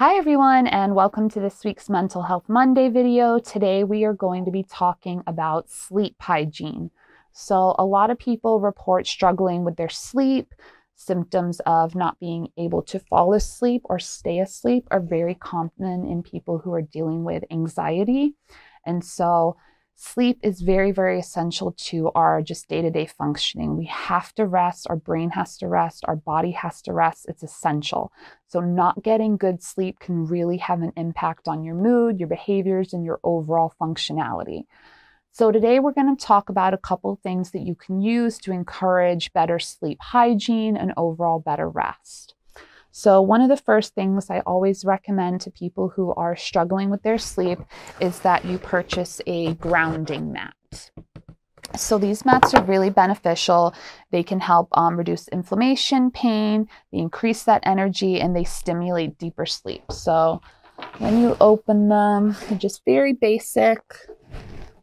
Hi everyone and welcome to this week's Mental Health Monday video. Today we are going to be talking about sleep hygiene. So a lot of people report struggling with their sleep. Symptoms of not being able to fall asleep or stay asleep are very common in people who are dealing with anxiety. And so Sleep is very, very essential to our just day to day functioning. We have to rest, our brain has to rest, our body has to rest. It's essential. So, not getting good sleep can really have an impact on your mood, your behaviors, and your overall functionality. So, today we're going to talk about a couple things that you can use to encourage better sleep hygiene and overall better rest. So, one of the first things I always recommend to people who are struggling with their sleep is that you purchase a grounding mat. So, these mats are really beneficial. They can help um, reduce inflammation, pain, they increase that energy, and they stimulate deeper sleep. So, when you open them, just very basic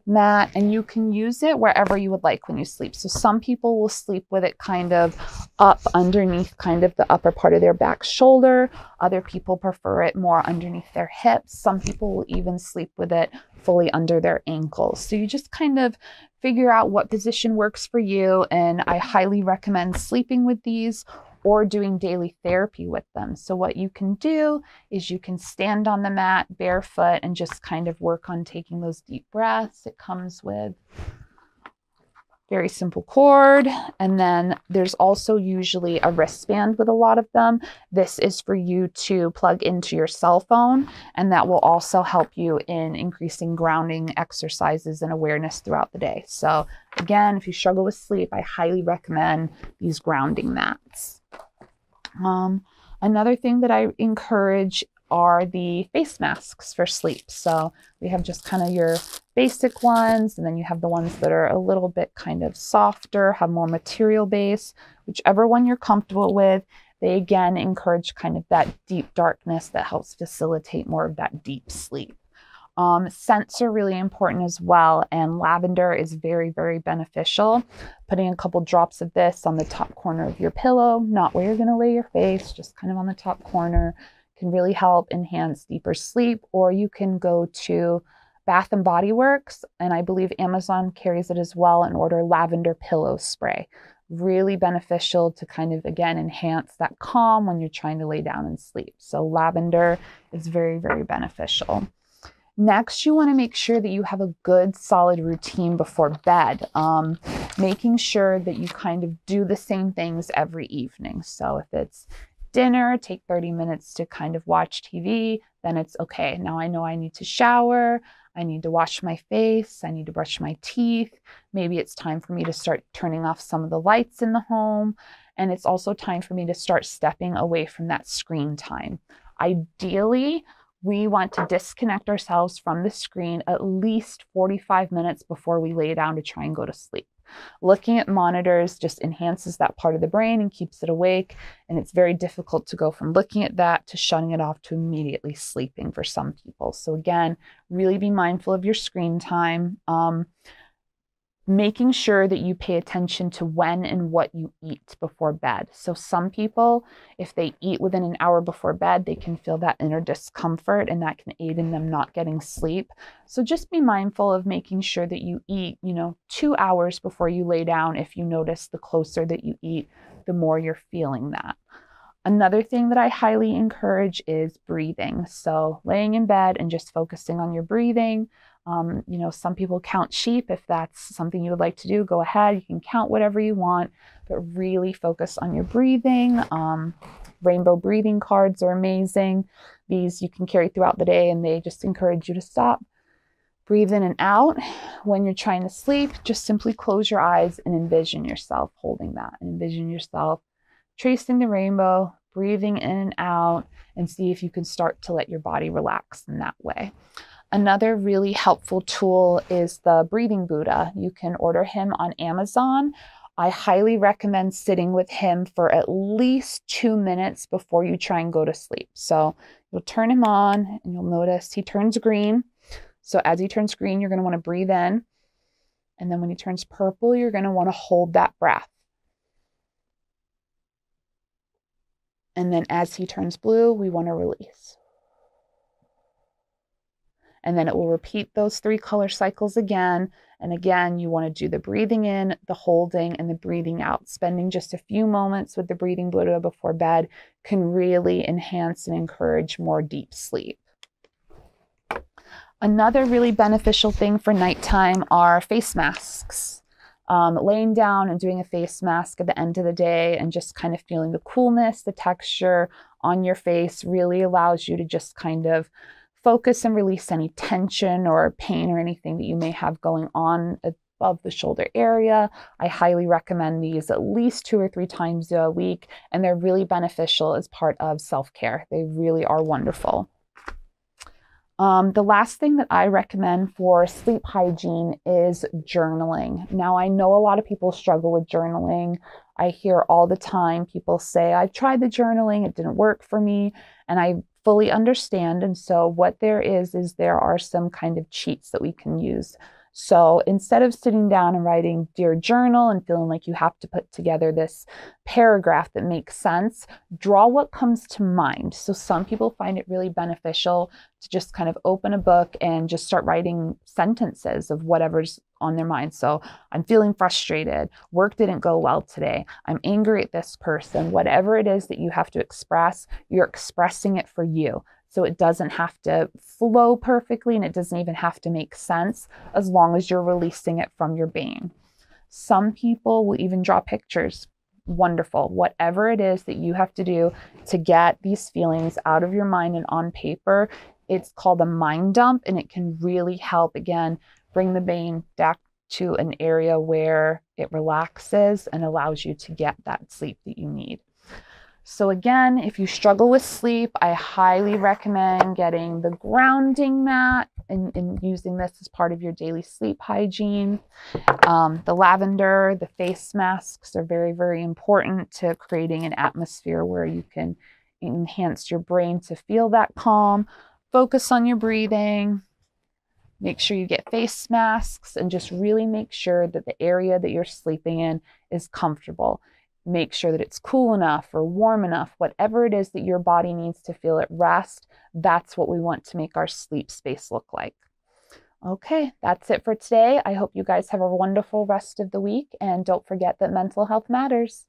mat and you can use it wherever you would like when you sleep. So some people will sleep with it kind of up underneath kind of the upper part of their back shoulder. Other people prefer it more underneath their hips. Some people will even sleep with it fully under their ankles. So you just kind of figure out what position works for you and I highly recommend sleeping with these or doing daily therapy with them. So, what you can do is you can stand on the mat barefoot and just kind of work on taking those deep breaths. It comes with very simple cord. And then there's also usually a wristband with a lot of them. This is for you to plug into your cell phone, and that will also help you in increasing grounding exercises and awareness throughout the day. So, again, if you struggle with sleep, I highly recommend these grounding mats. Um, another thing that I encourage are the face masks for sleep. So we have just kind of your basic ones, and then you have the ones that are a little bit kind of softer, have more material base, whichever one you're comfortable with. They again encourage kind of that deep darkness that helps facilitate more of that deep sleep. Um, scents are really important as well, and lavender is very, very beneficial. Putting a couple drops of this on the top corner of your pillow, not where you're going to lay your face, just kind of on the top corner, can really help enhance deeper sleep. Or you can go to Bath and Body Works, and I believe Amazon carries it as well, and order lavender pillow spray. Really beneficial to kind of again enhance that calm when you're trying to lay down and sleep. So, lavender is very, very beneficial. Next, you want to make sure that you have a good solid routine before bed, um, making sure that you kind of do the same things every evening. So if it's dinner, take 30 minutes to kind of watch TV, then it's okay. Now I know I need to shower, I need to wash my face, I need to brush my teeth. Maybe it's time for me to start turning off some of the lights in the home. And it's also time for me to start stepping away from that screen time. Ideally, we want to disconnect ourselves from the screen at least 45 minutes before we lay down to try and go to sleep. Looking at monitors just enhances that part of the brain and keeps it awake. And it's very difficult to go from looking at that to shutting it off to immediately sleeping for some people. So, again, really be mindful of your screen time. Um, making sure that you pay attention to when and what you eat before bed. So, some people, if they eat within an hour before bed, they can feel that inner discomfort and that can aid in them not getting sleep. So, just be mindful of making sure that you eat, you know, two hours before you lay down. If you notice the closer that you eat, the more you're feeling that. Another thing that I highly encourage is breathing. So, laying in bed and just focusing on your breathing. Um, you know, some people count sheep. If that's something you would like to do, go ahead. You can count whatever you want, but really focus on your breathing. Um, rainbow breathing cards are amazing. These you can carry throughout the day, and they just encourage you to stop, breathe in and out. When you're trying to sleep, just simply close your eyes and envision yourself holding that. and Envision yourself tracing the rainbow, breathing in and out, and see if you can start to let your body relax in that way. Another really helpful tool is the Breathing Buddha. You can order him on Amazon. I highly recommend sitting with him for at least two minutes before you try and go to sleep. So you'll turn him on and you'll notice he turns green. So as he turns green, you're going to want to breathe in. And then when he turns purple, you're going to want to hold that breath. And then as he turns blue, we want to release. And then it will repeat those three color cycles again. And again, you want to do the breathing in, the holding, and the breathing out. Spending just a few moments with the breathing Buddha before bed can really enhance and encourage more deep sleep. Another really beneficial thing for nighttime are face masks. Um, laying down and doing a face mask at the end of the day and just kind of feeling the coolness, the texture on your face really allows you to just kind of focus and release any tension or pain or anything that you may have going on above the shoulder area. I highly recommend these at least two or three times a week, and they're really beneficial as part of self care. They really are wonderful. Um, the last thing that I recommend for sleep hygiene is journaling. Now, I know a lot of people struggle with journaling. I hear all the time people say, I've tried the journaling, it didn't work for me. And I fully understand. And so, what there is, is there are some kind of cheats that we can use. So instead of sitting down and writing Dear Journal and feeling like you have to put together this paragraph that makes sense, draw what comes to mind. So some people find it really beneficial to just kind of open a book and just start writing sentences of whatever's on their mind. So I'm feeling frustrated. Work didn't go well today. I'm angry at this person. Whatever it is that you have to express, you're expressing it for you. So it doesn't have to flow perfectly and it doesn't even have to make sense as long as you're releasing it from your being. Some people will even draw pictures. Wonderful. Whatever it is that you have to do to get these feelings out of your mind and on paper, it's called a mind dump and it can really help again bring the brain back to an area where it relaxes and allows you to get that sleep that you need. So, again, if you struggle with sleep, I highly recommend getting the grounding mat and, and using this as part of your daily sleep hygiene. Um, the lavender, the face masks are very, very important to creating an atmosphere where you can enhance your brain to feel that calm. Focus on your breathing. Make sure you get face masks and just really make sure that the area that you're sleeping in is comfortable make sure that it's cool enough or warm enough, whatever it is that your body needs to feel at rest, that's what we want to make our sleep space look like. Okay, that's it for today. I hope you guys have a wonderful rest of the week and don't forget that mental health matters.